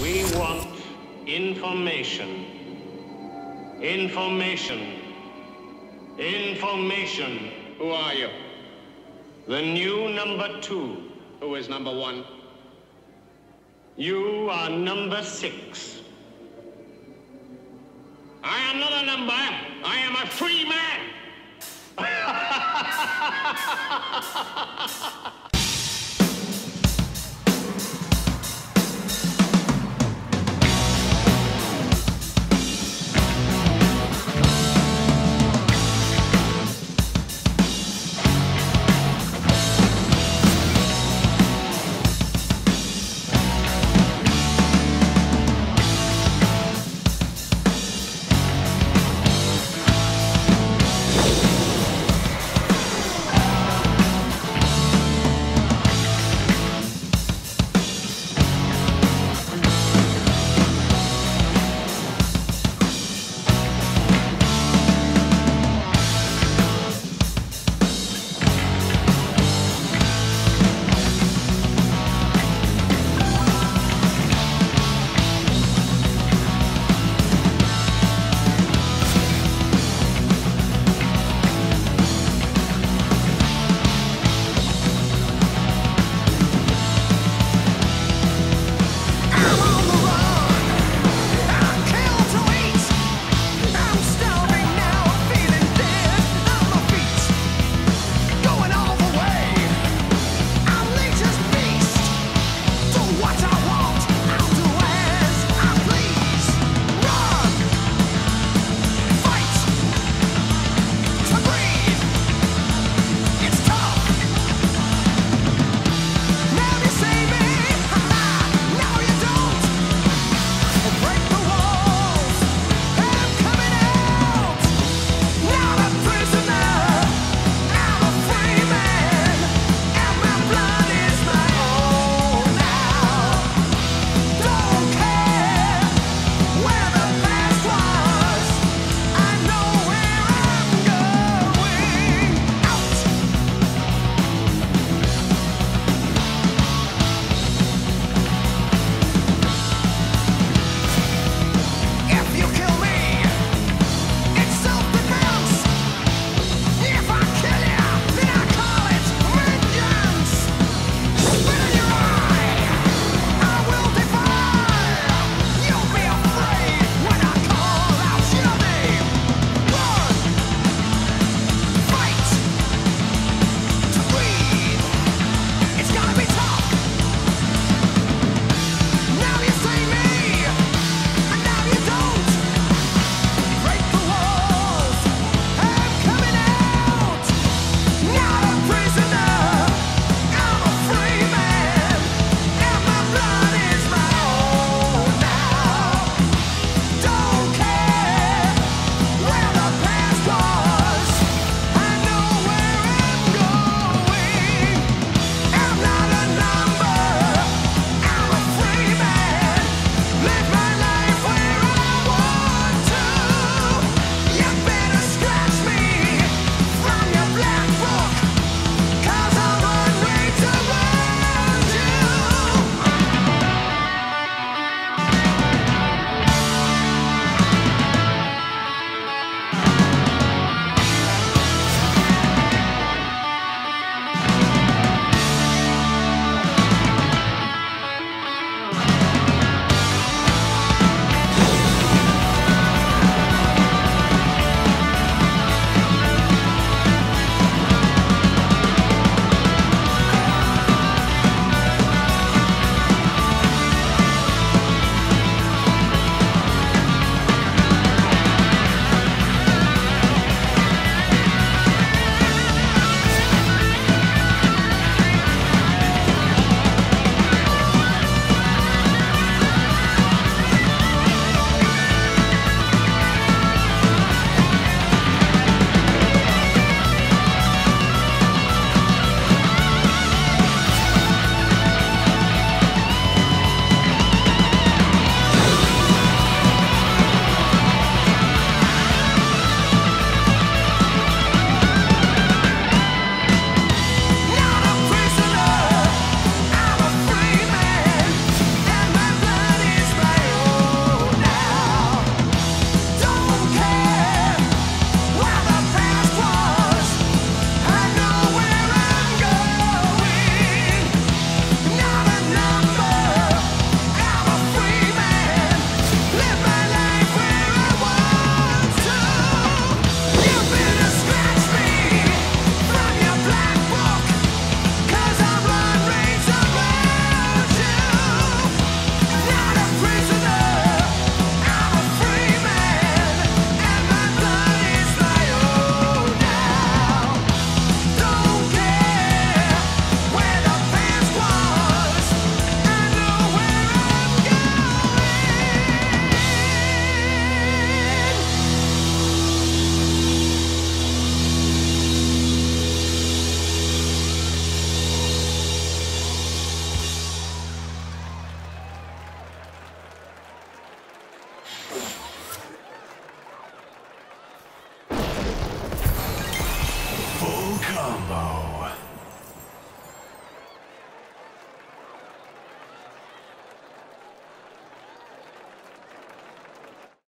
We want information. Information. Information. Who are you? The new number two. Who is number one? You are number six. I am not a number. I am a free man. Combo.